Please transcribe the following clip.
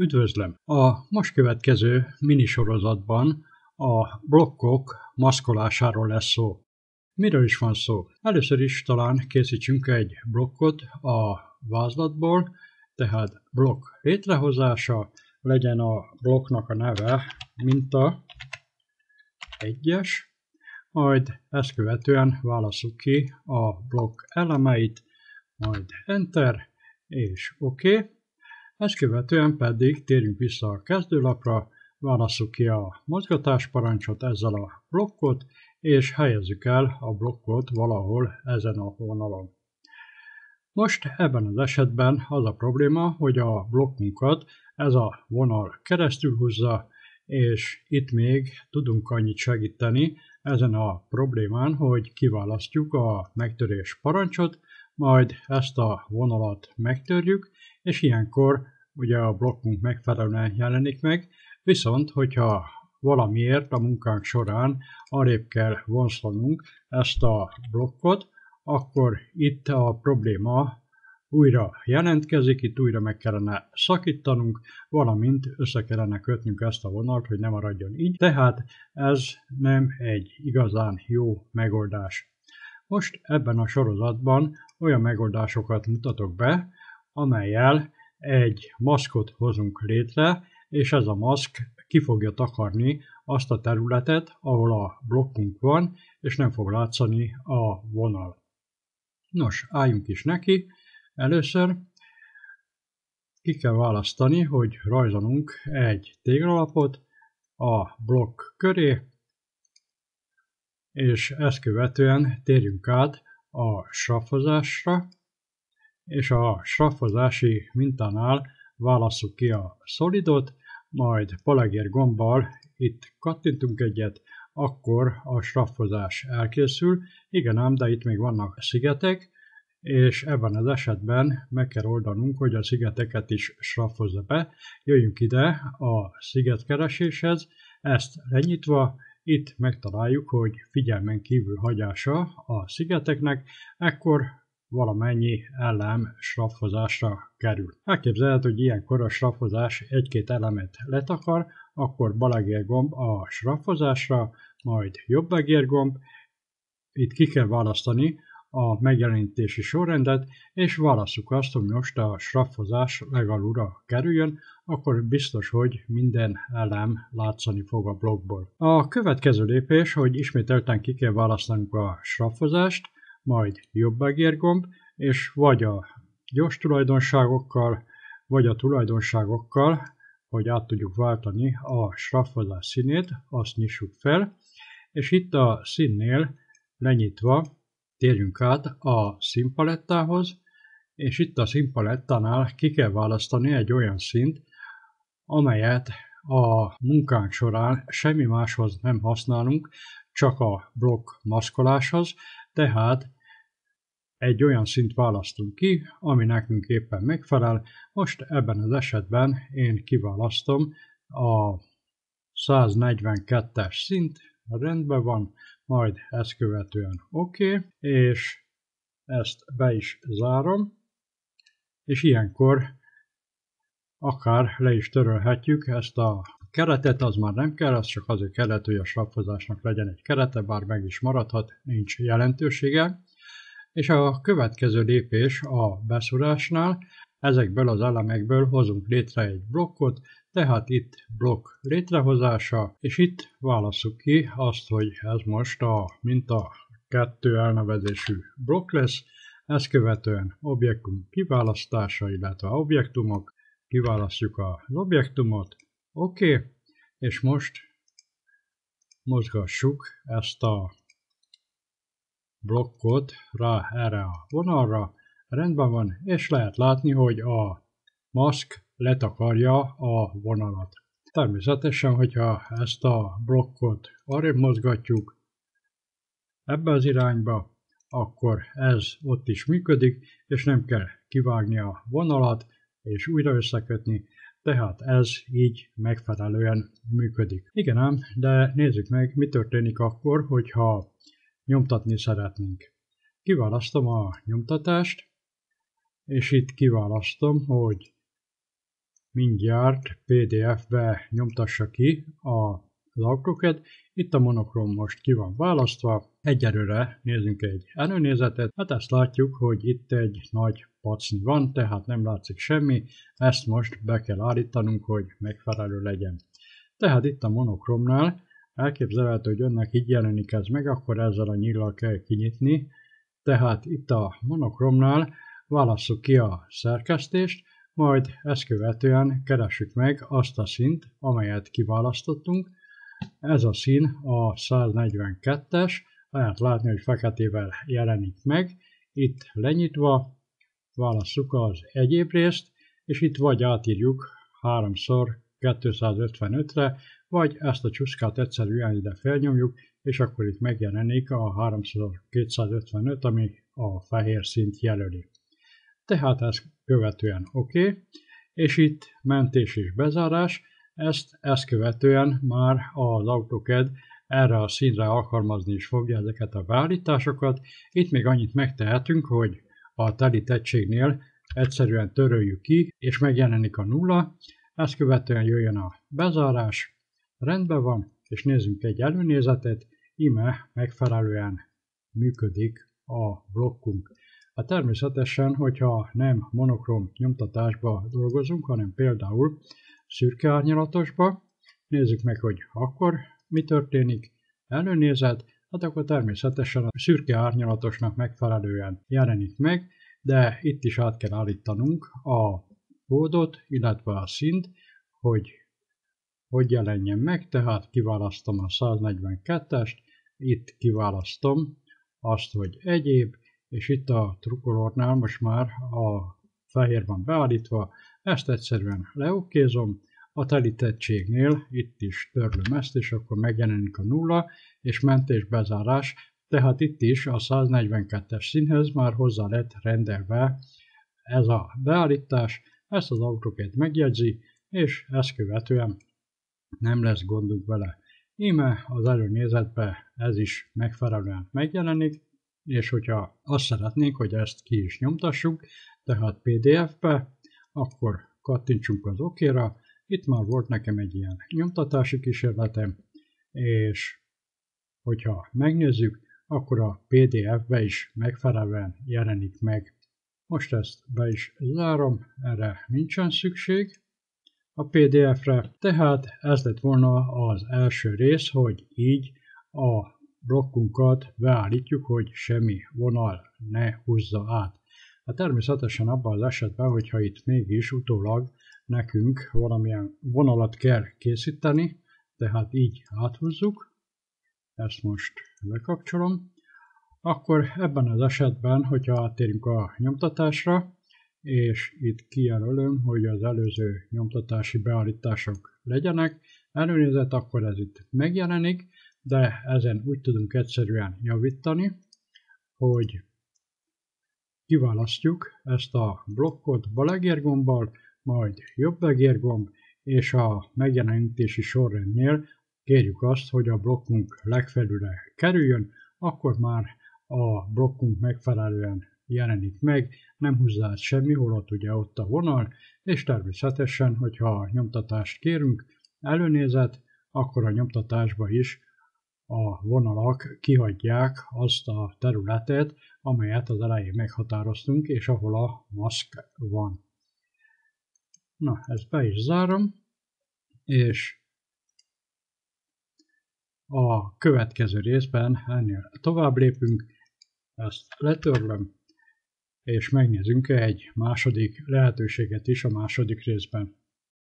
Üdvözlöm! A most következő minisorozatban a blokkok maszkolásáról lesz szó. Miről is van szó? Először is talán készítsünk egy blokkot a vázlatból, tehát blokk létrehozása, legyen a blokknak a neve minta egyes, majd ezt követően válaszuk ki a blokk elemeit, majd Enter, és OK. Ezt követően pedig térjünk vissza a kezdőlapra, válasszuk ki a mozgatásparancsot ezzel a blokkot, és helyezzük el a blokkot valahol ezen a vonalon. Most ebben az esetben az a probléma, hogy a blokkunkat ez a vonal keresztül húzza, és itt még tudunk annyit segíteni ezen a problémán, hogy kiválasztjuk a megtörés parancsot, majd ezt a vonalat megtörjük, és ilyenkor ugye a blokkunk megfelelően jelenik meg, viszont hogyha valamiért a munkánk során arrébb kell vonszolnunk ezt a blokkot, akkor itt a probléma újra jelentkezik, itt újra meg kellene szakítanunk, valamint össze kellene kötnünk ezt a vonalat, hogy ne maradjon így. Tehát ez nem egy igazán jó megoldás. Most ebben a sorozatban olyan megoldásokat mutatok be, amelyel egy maszkot hozunk létre, és ez a maszk ki fogja takarni azt a területet, ahol a blokkunk van, és nem fog látszani a vonal. Nos, álljunk is neki. Először ki kell választani, hogy rajzolunk egy téglalapot a blokk köré, és ezt követően térjünk át a sraffozásra, és a sraffozási mintánál válasszuk ki a szolidot, majd palegér gombbal itt kattintunk egyet, akkor a straffozás elkészül. Igen ám, de itt még vannak szigetek, és ebben az esetben meg kell oldanunk, hogy a szigeteket is straffozza be. Jöjjünk ide a szigetkereséshez, ezt lenyitva, itt megtaláljuk, hogy figyelmen kívül hagyása a szigeteknek, ekkor valamennyi elem straffozásra kerül. Elképzelhető, hogy ilyenkor a straffozás egy-két elemet letakar, akkor balagérgomb a straffozásra, majd jobbegérgomb, itt ki kell választani a megjelenítési sorrendet, és válasszuk azt, hogy most a straffozás legalulra kerüljön, akkor biztos, hogy minden elem látszani fog a blokkból. A következő lépés, hogy ismételten ki kell választanunk a straffozást, majd jobb egérgomb, és vagy a gyors tulajdonságokkal, vagy a tulajdonságokkal, hogy át tudjuk váltani a straffozás színét, azt nyissuk fel, és itt a színnél lenyitva térjünk át a színpalettához, és itt a színpalettánál ki kell választani egy olyan szint, amelyet a munkánk során semmi máshoz nem használunk, csak a blokk maszkoláshoz, tehát egy olyan szint választunk ki, ami nekünk éppen megfelel. Most ebben az esetben én kiválasztom a 142-es szint, rendben van, majd ezt követően OK, és ezt be is zárom, és ilyenkor akár le is törölhetjük ezt a keretet, az már nem kell, az csak azért kellett, hogy a sraffozásnak legyen egy kerete, bár meg is maradhat, nincs jelentősége. És a következő lépés a beszúrásnál, ezekből az elemekből hozunk létre egy blokkot, tehát itt blokk létrehozása, és itt válasszuk ki azt, hogy ez most a minta 2 elnevezésű blokk lesz, ezt követően objektum kiválasztása, illetve objektumok, kiválasztjuk az objektumot, oké, okay, és most mozgassuk ezt a blokkot rá erre a vonalra, rendben van, és lehet látni, hogy a maszk letakarja a vonalat. Természetesen, hogyha ezt a blokkot arrébb mozgatjuk ebbe az irányba, akkor ez ott is működik, és nem kell kivágni a vonalat, és újra összekötni, tehát ez így megfelelően működik. Igen ám, de nézzük meg, mi történik akkor, hogyha nyomtatni szeretnénk. Kiválasztom a nyomtatást, és itt kiválasztom, hogy mindjárt PDF-be nyomtassa ki a az Itt a monokrom most ki van választva. Egyelőre nézzünk egy előnézetet. Hát ezt látjuk, hogy itt egy nagy pacni van, tehát nem látszik semmi. Ezt most be kell állítanunk, hogy megfelelő legyen. Tehát itt a monokromnál elképzelhető, hogy önnek így jelenik ez meg, akkor ezzel a nyíllal kell kinyitni. Tehát itt a monokromnál válasszuk ki a szerkesztést, majd ezt követően keressük meg azt a szint, amelyet kiválasztottunk. Ez a szín a 142-es, lehet látni, hogy feketével jelenik meg. Itt lenyitva válasszuk az egyéb részt, és itt vagy átírjuk 3x 255-re, vagy ezt a csúszkát egyszerűen ide felnyomjuk, és akkor itt megjelenik a 3x255, ami a fehér szint jelöli. Tehát ez követően okay. és itt mentés és bezárás, ezt, ezt követően már az AutoCAD erre a színre alkalmazni is fogja ezeket a beállításokat. Itt még annyit megtehetünk, hogy a telítettségnél egyszerűen töröljük ki, és megjelenik a nulla, ezt követően jöjjön a bezárás, rendben van, és nézzünk egy előnézetet, ime megfelelően működik a blokkunk. Hát természetesen, hogyha nem monokrom nyomtatásba dolgozunk, hanem például szürke árnyalatosba, nézzük meg, hogy akkor mi történik, előnézet, hát akkor természetesen a szürke árnyalatosnak megfelelően jelenik meg, de itt is át kell állítanunk a kódot, illetve a szint, hogy hogy jelenjen meg, tehát kiválasztom a 142-est, itt kiválasztom azt, hogy egyéb, és itt a trukkolornál most már a fehér van beállítva, ezt egyszerűen leokézom, a telítettségnél itt is törlöm ezt, és akkor megjelenik a nulla, és mentés bezárás, tehát itt is a 142-es színhez már hozzá lett rendelve ez a beállítás, ezt az AutoCAD megjegyzi, és ezt követően nem lesz gondunk vele. Íme az előnézetbe ez is megfelelően megjelenik, és hogyha azt szeretnénk, hogy ezt ki is nyomtassuk, tehát PDF-be, akkor kattintsunk az OK-ra. Itt már volt nekem egy ilyen nyomtatási kísérletem, és hogyha megnézzük, akkor a PDF-be is megfelelően jelenik meg. Most ezt be is zárom, erre nincsen szükség. A PDF-re, tehát ez lett volna az első rész, hogy így a blokkunkat beállítjuk, hogy semmi vonal ne húzza át. Hát természetesen abban az esetben, hogyha itt mégis utólag nekünk valamilyen vonalat kell készíteni, tehát így áthúzzuk, ezt most lekapcsolom, akkor ebben az esetben, hogyha áttérünk a nyomtatásra, és itt kijelölöm, hogy az előző nyomtatási beállítások legyenek, előnézet, akkor ez itt megjelenik, de ezen úgy tudunk egyszerűen javítani, hogy kiválasztjuk ezt a blokkot balegérgombbal, majd jobb egérgomb, és a megjelenítési sorrendnél kérjük azt, hogy a blokkunk legfelülre kerüljön, akkor már a blokkunk megfelelően jelenik meg, nem húzza át semmi, holott ugye ott a vonal, és természetesen, hogyha nyomtatást kérünk, előnézet, akkor a nyomtatásba is a vonalak kihagyják azt a területet, amelyet az elején meghatároztunk, és ahol a maszk van. Na, ezt be is zárom, és a következő részben ennél tovább lépünk, ezt letörlöm, és megnézzünk egy második lehetőséget is a második részben.